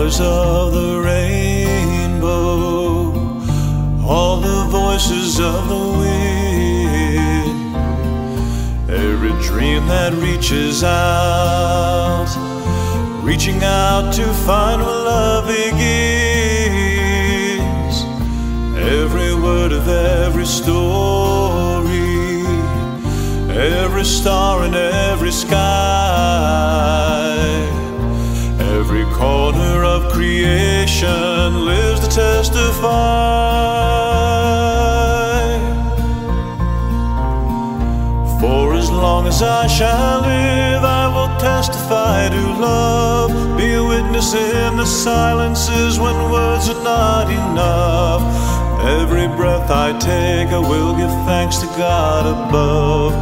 colors of the rainbow, all the voices of the wind, every dream that reaches out, reaching out to find where love begins, every word of every story, every star in every sky. Creation lives to testify. For as long as I shall live, I will testify to love. Be a witness in the silences when words are not enough. Every breath I take, I will give thanks to God above.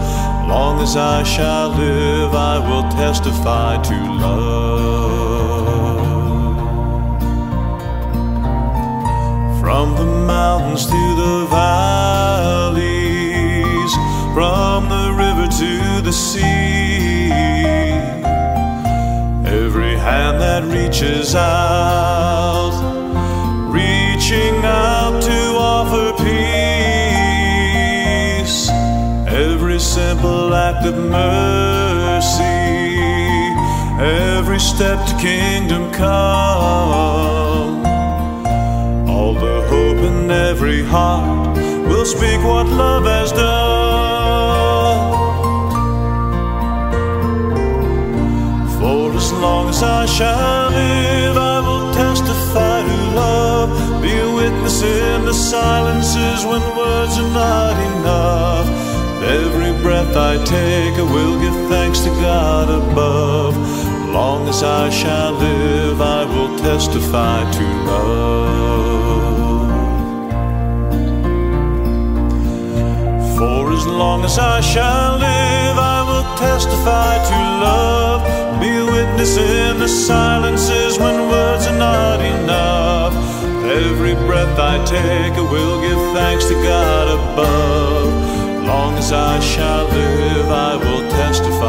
Long as I shall live, I will testify to love. The valleys, from the river to the sea, every hand that reaches out, reaching out to offer peace, every simple act of mercy, every step to kingdom come. Every heart will speak what love has done. For as long as I shall live, I will testify to love. Be a witness in the silences when words are not enough. Every breath I take, I will give thanks to God above. Long as I shall live, I will testify to love. Long as I shall live, I will testify to love. Be a witness in the silences when words are not enough. Every breath I take, I will give thanks to God above. Long as I shall live, I will testify.